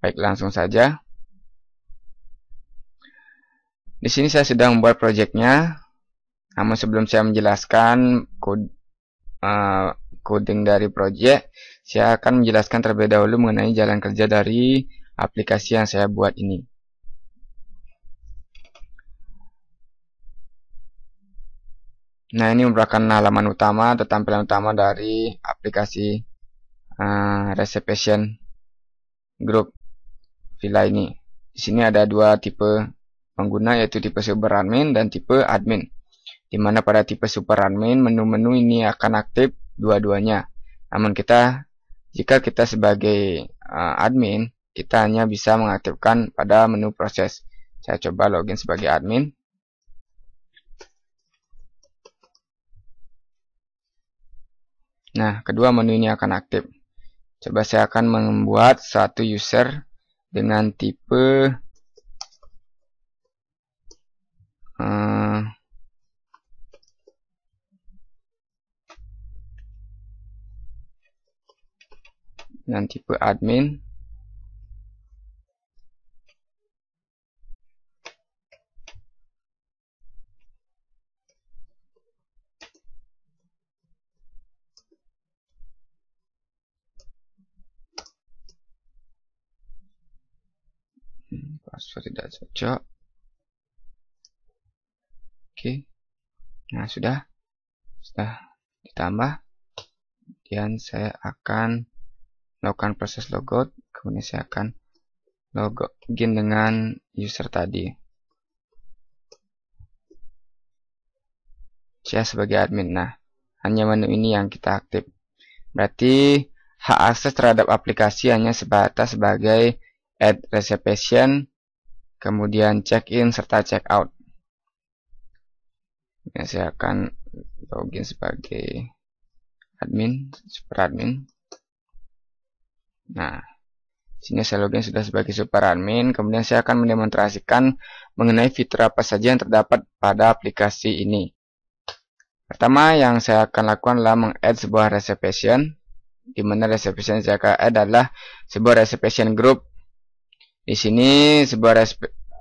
Baik, langsung saja. Di sini saya sudah membuat projectnya. Namun sebelum saya menjelaskan kode, uh, coding dari project, saya akan menjelaskan terlebih dahulu mengenai jalan kerja dari aplikasi yang saya buat ini. Nah, ini merupakan halaman utama atau tampilan utama dari aplikasi uh, reservation group villa ini. Di sini ada dua tipe pengguna yaitu tipe super admin dan tipe admin. Di mana pada tipe super admin menu-menu ini akan aktif dua-duanya. Namun kita jika kita sebagai uh, admin, kita hanya bisa mengaktifkan pada menu proses. Saya coba login sebagai admin. Nah, kedua menu ini akan aktif. Coba saya akan membuat satu user dengan tipe uh, dengan tipe admin tidak cocok oke. Nah sudah. Sudah ditambah. Kemudian saya akan melakukan proses logout. Kemudian saya akan login dengan user tadi. Saya sebagai admin. Nah hanya menu ini yang kita aktif. Berarti hak akses terhadap aplikasi hanya sebatas sebagai add reservation kemudian check-in serta check-out. Ya, saya akan login sebagai admin, super admin. Nah, sini saya login sudah sebagai super admin. Kemudian saya akan mendemonstrasikan mengenai fitur apa saja yang terdapat pada aplikasi ini. Pertama yang saya akan lakukan adalah meng-add sebuah reservation. Di mana reservation saya akan add adalah sebuah reservation group di sini sebuah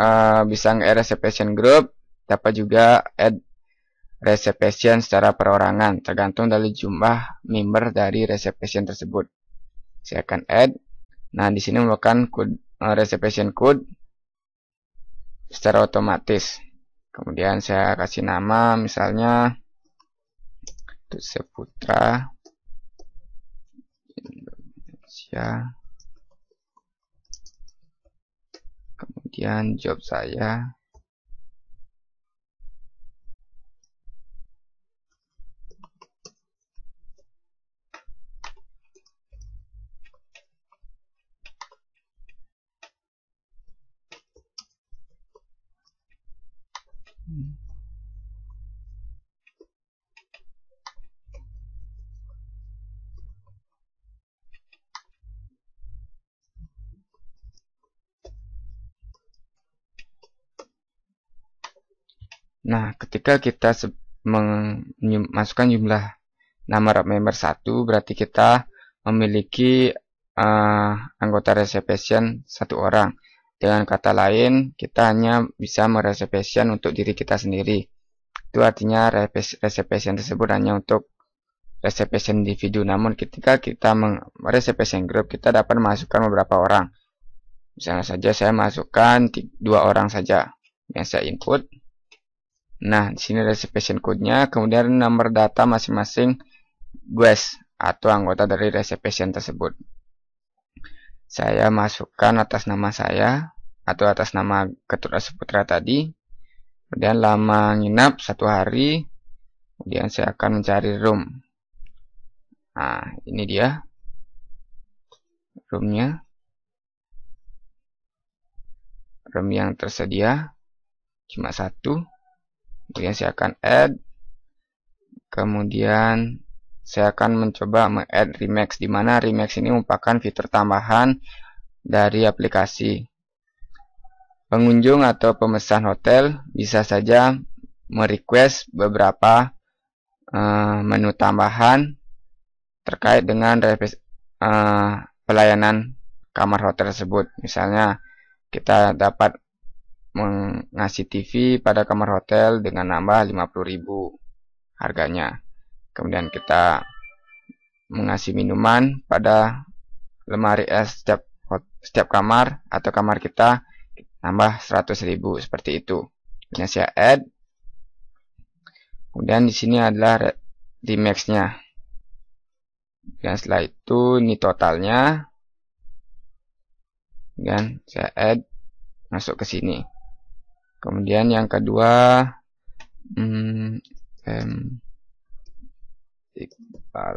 uh, bisa nge-add reservation group, dapat juga add reservation secara perorangan, tergantung dari jumlah member dari reservation tersebut. Saya akan add. Nah, di sini merupakan code, uh, code secara otomatis. Kemudian saya kasih nama misalnya Seputra Indonesia kemudian job saya hmm. Nah, ketika kita memasukkan jumlah nama member satu, berarti kita memiliki uh, anggota reservation satu orang. Dengan kata lain, kita hanya bisa mereservation untuk diri kita sendiri. Itu artinya reservation tersebut hanya untuk reservation individu. Namun ketika kita mereservation group, kita dapat memasukkan beberapa orang. Misalnya saja saya masukkan dua orang saja. Yang saya input Nah, di sini reservation code-nya, kemudian nomor data masing-masing guest atau anggota dari reservation tersebut. Saya masukkan atas nama saya atau atas nama Ketua Seputra tadi. Kemudian lama nginap satu hari. Kemudian saya akan mencari room. Nah, ini dia roomnya. Room yang tersedia cuma satu kemudian saya akan add kemudian saya akan mencoba meng-add Remax di mana Remax ini merupakan fitur tambahan dari aplikasi pengunjung atau pemesan hotel bisa saja merequest beberapa uh, menu tambahan terkait dengan uh, pelayanan kamar hotel tersebut. Misalnya kita dapat mengasih TV pada kamar hotel dengan nambah 50.000 harganya. Kemudian kita mengasih minuman pada lemari es setiap setiap kamar atau kamar kita nambah 100.000 seperti itu. Kemudian saya add. Kemudian di sini adalah remax-nya. Dan setelah itu ini totalnya. Dan saya add masuk ke sini. Kemudian yang kedua hmm, Iqbal.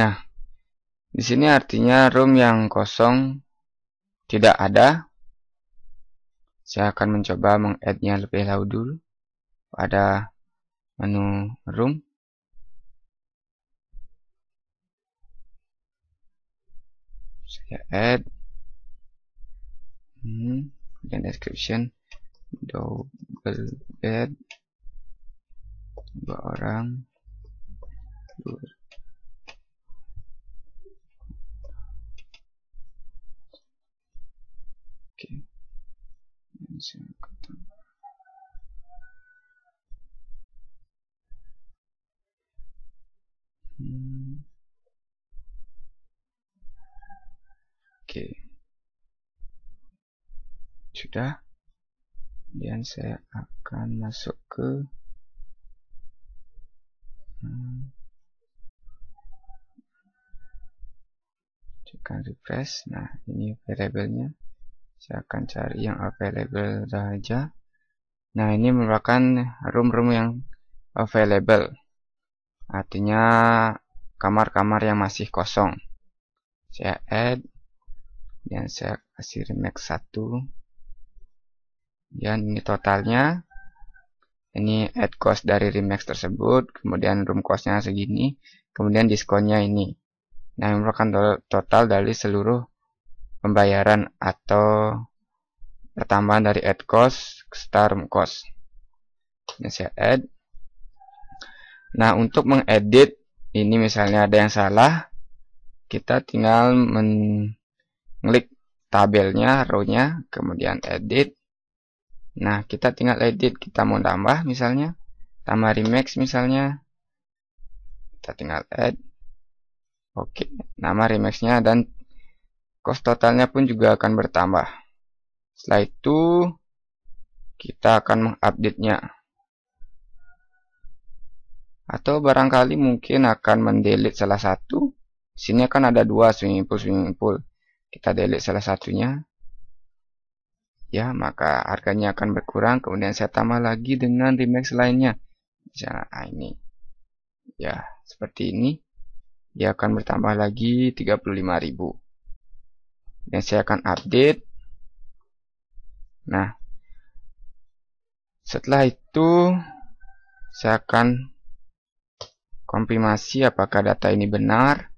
Nah, di sini artinya room yang kosong tidak ada. Saya akan mencoba mengadd-nya lebih dahulu dulu. Pada menu room. Saya add. Hmm, dan description. Double bed. Dua orang. Dua Oke. Hmm. Oke. Sudah. Kemudian saya akan masuk ke hmm. Refresh. Nah, ini variabelnya saya akan cari yang available saja. Nah ini merupakan room-room yang available. Artinya kamar-kamar yang masih kosong. Saya add dan saya kasih remake 1 dan ini totalnya. Ini add cost dari remix tersebut kemudian room costnya segini kemudian diskonnya ini. Nah ini merupakan total dari seluruh pembayaran atau pertambahan dari add cost ke star cost. Ini saya add. Nah, untuk mengedit ini misalnya ada yang salah, kita tinggal mengklik tabelnya, row-nya, kemudian edit. Nah, kita tinggal edit, kita mau tambah misalnya, tambah remix misalnya. Kita tinggal add. Oke, nama remixnya dan cost totalnya pun juga akan bertambah. Setelah itu, kita akan mengupdate-nya. Atau barangkali mungkin akan mendelete salah satu. Sini akan ada dua swimming pool swimming pool. Kita delete salah satunya. Ya, maka harganya akan berkurang. Kemudian saya tambah lagi dengan remix lainnya. Misalnya nah, ini. Ya, seperti ini. Dia akan bertambah lagi 35.000 dan saya akan update. Nah setelah itu saya akan konfirmasi apakah data ini benar.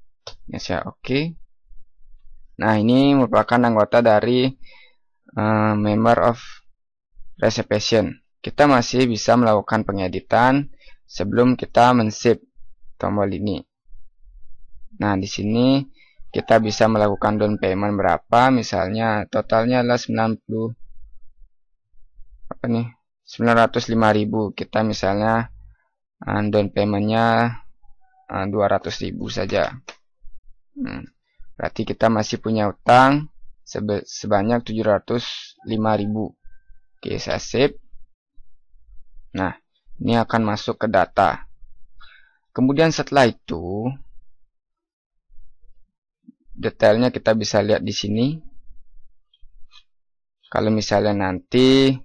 Ya saya oke. Okay. nah ini merupakan anggota dari uh, member of reservation. Kita masih bisa melakukan pengeditan sebelum kita mensave tombol ini. Nah di sini kita bisa melakukan down payment berapa? Misalnya totalnya adalah 90 apa nih? 905.000 kita misalnya uh, down paymentnya uh, 200.000 saja. Hmm, berarti kita masih punya utang sebanyak 705.000 oke saya save. Nah ini akan masuk ke data. Kemudian setelah itu detailnya kita bisa lihat di sini. Kalau misalnya nanti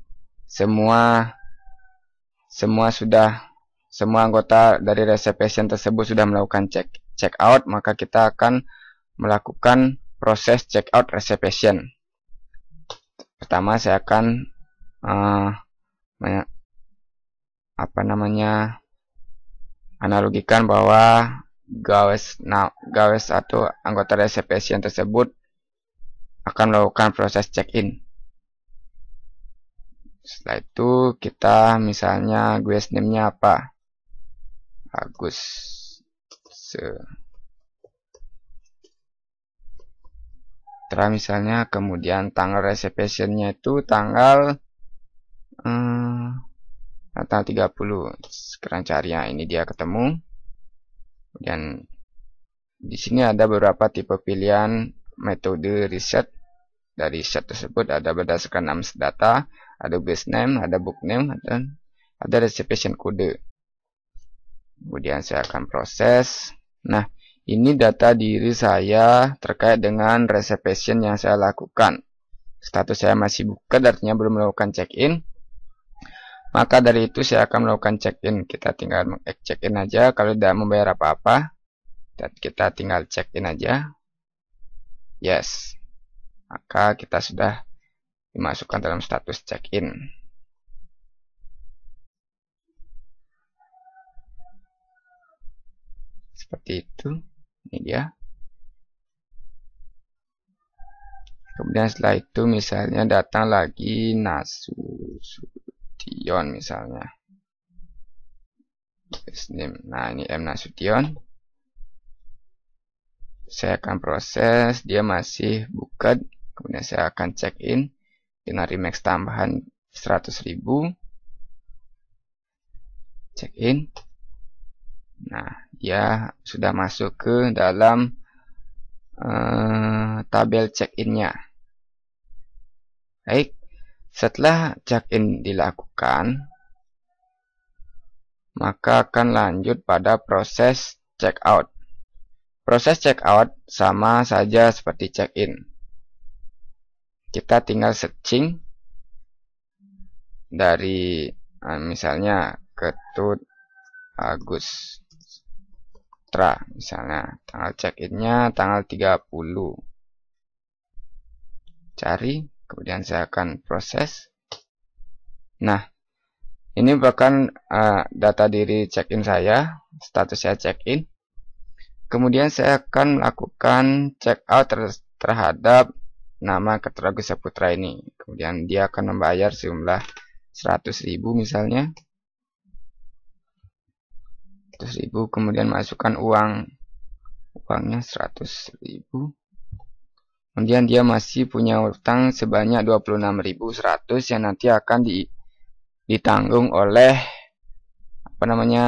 semua semua sudah semua anggota dari reservation tersebut sudah melakukan check check out, maka kita akan melakukan proses check out reservation. Pertama saya akan uh, apa namanya analogikan bahwa gawes nah, gawes atau anggota reservation tersebut akan melakukan proses check-in. Setelah itu kita misalnya guest name-nya apa? Agus. Setelah misalnya kemudian tanggal reservation-nya itu tanggal hmm, tanggal 30. Sekarang cari yang ini dia ketemu. Kemudian di sini ada beberapa tipe pilihan metode riset dari set tersebut ada berdasarkan nama data ada base name, ada book name, dan ada reservation kode. Kemudian saya akan proses. Nah, ini data diri saya terkait dengan reservation yang saya lakukan. Status saya masih buka, artinya belum melakukan check-in. Maka dari itu saya akan melakukan check-in. Kita tinggal check-in aja kalau tidak membayar apa-apa. Dan kita tinggal check-in aja. Yes. Maka kita sudah dimasukkan dalam status check-in. Seperti itu. Ini dia. Kemudian setelah itu misalnya datang lagi Nasution misalnya. Nah ini M Nasution. Saya akan proses, dia masih buka. Kemudian saya akan check in dengan remax tambahan 100.000 check in nah dia sudah masuk ke dalam uh, tabel check innya baik setelah check in dilakukan maka akan lanjut pada proses check out proses check out sama saja seperti check in kita tinggal searching dari uh, misalnya ketut Agus Tra misalnya. Tanggal check-innya tanggal 30 cari kemudian saya akan proses nah ini bahkan uh, data diri check-in saya status saya check-in kemudian saya akan melakukan check out ter terhadap nama Ketua Saputra ini. Kemudian dia akan membayar sejumlah 100.000 misalnya. 100.000 kemudian masukkan uang uangnya 100.000. Kemudian dia masih punya utang sebanyak 26.100 yang nanti akan di, ditanggung oleh apa namanya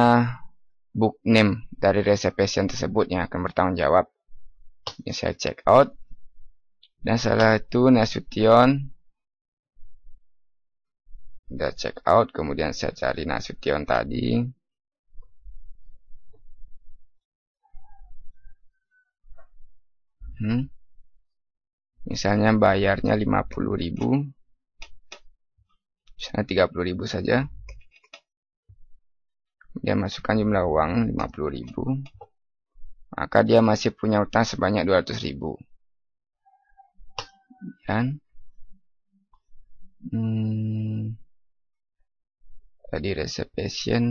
book name dari reservation tersebut yang akan bertanggung jawab. Ini saya check out dan setelah itu Nasution udah check out kemudian saya cari Nasution tadi hmm. Misalnya bayarnya 50.000 misalnya 30.000 saja. Dia masukkan jumlah uang 50.000 maka dia masih punya utang sebanyak 200.000 kan hmm, tadi reservation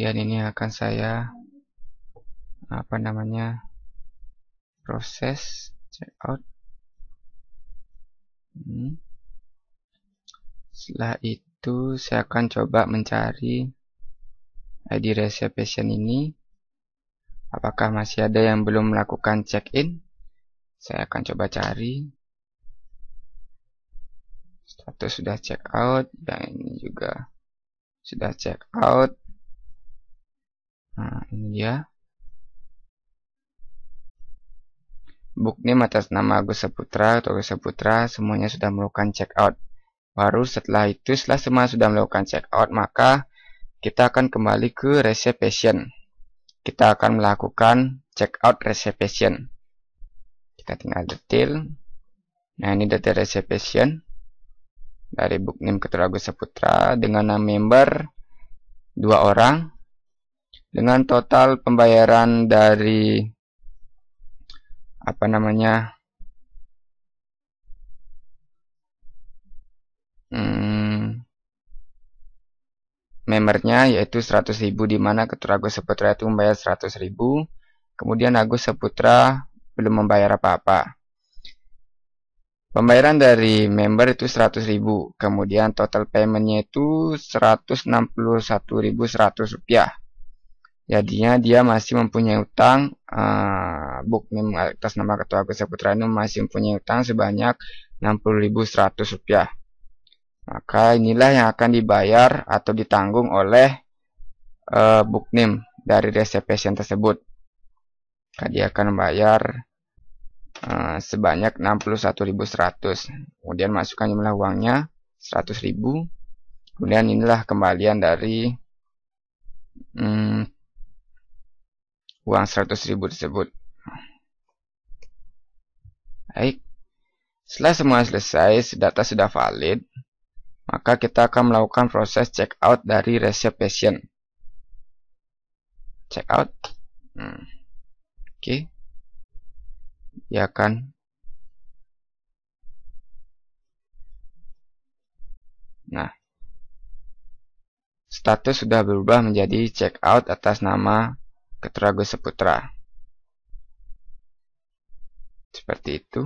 kemudian ini akan saya apa namanya proses checkout hmm. setelah itu saya akan coba mencari ID reservation ini. Apakah masih ada yang belum melakukan check-in? Saya akan coba cari. Status sudah check out dan ini juga sudah check out Nah, ini dia. Book name atas nama Agus Saputra atau Agus Saputra semuanya sudah melakukan check out. Baru setelah itu, setelah semua sudah melakukan check out, maka kita akan kembali ke reservation. Kita akan melakukan check out reservation. Kita tinggal detail. Nah, ini detail reservation dari book name Ketua Agus Saputra dengan nama member dua orang dengan total pembayaran dari apa namanya hmm, membernya yaitu 100.000 di mana Ketua Agus Saputra itu membayar 100.000 kemudian Agus Saputra belum membayar apa-apa. Pembayaran dari member itu 100.000 kemudian total paymentnya itu 161.100 rupiah jadinya dia masih mempunyai utang uh, book name atas nama ketua Agus Saputra ini masih mempunyai utang sebanyak 60.100 rupiah maka inilah yang akan dibayar atau ditanggung oleh uh, book name dari reservation tersebut. Maka dia akan membayar uh, sebanyak 61.100 kemudian masukkan jumlah uangnya 100.000 kemudian inilah kembalian dari hmm, uang 100 ribu tersebut. Baik. Setelah semua selesai, data sudah valid, maka kita akan melakukan proses check out dari reservation. Check out. Hmm. Oke. Okay. Ya kan. Nah. Status sudah berubah menjadi check out atas nama Ketrago Seputra. Seperti itu.